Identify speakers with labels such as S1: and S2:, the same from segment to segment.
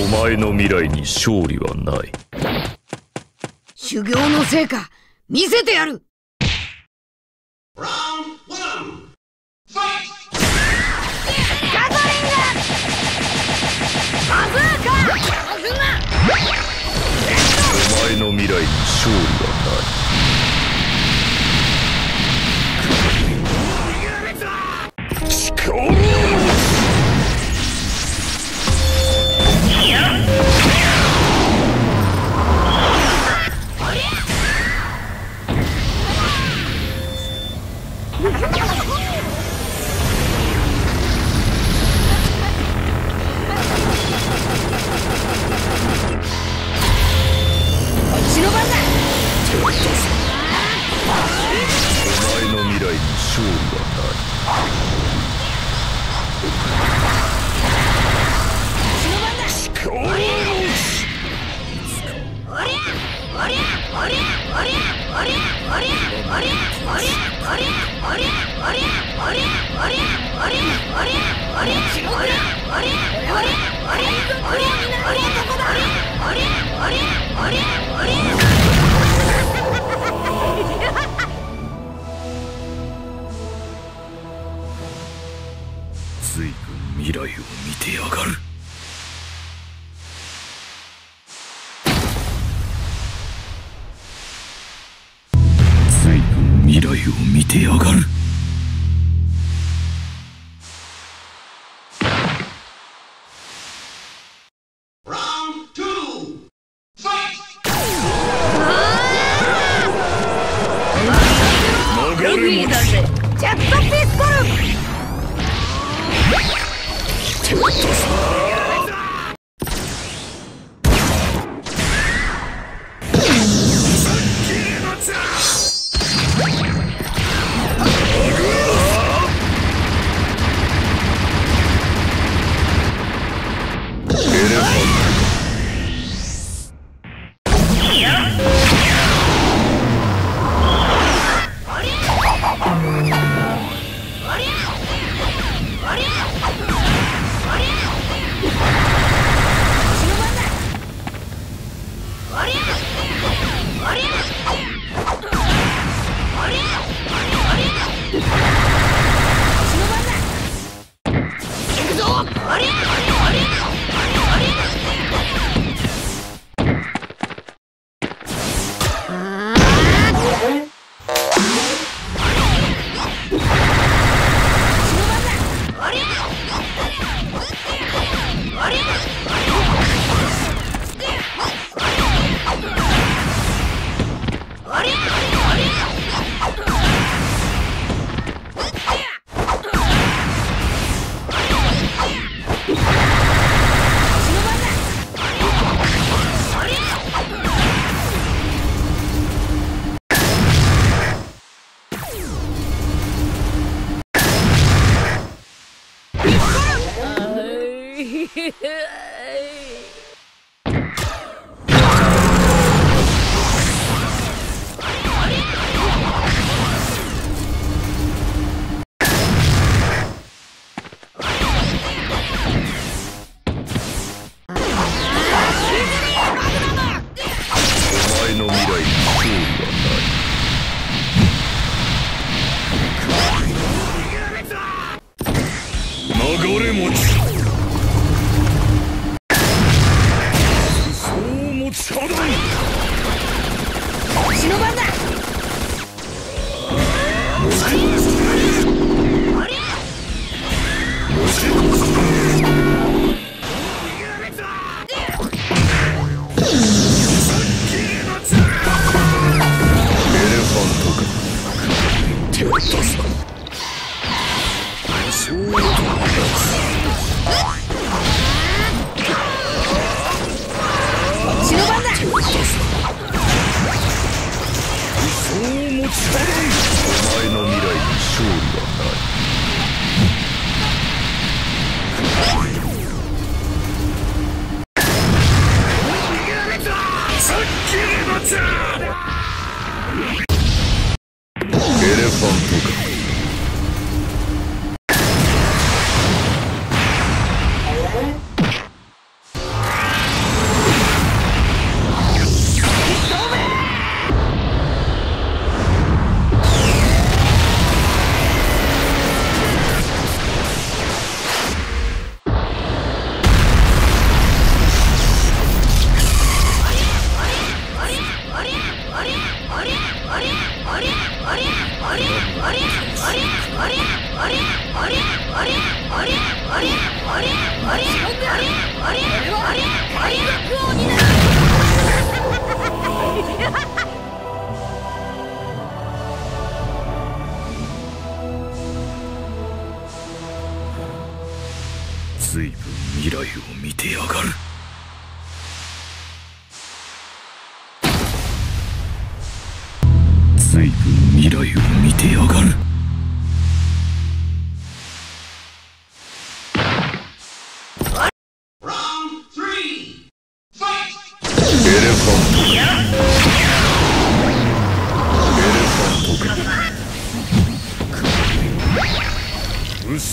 S1: お前の未来に勝利はない。
S2: 修行の成果見せてやる。
S1: お前の未来に勝利はない力未を見てやがる。Beautiful. 流れ持ちさっきの野
S2: つ! Book ずい
S1: ぶん未来を見てやがる。未来を見てやがる。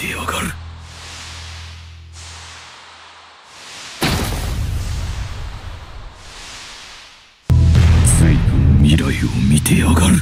S1: てやがる。随分未来を見てやがる。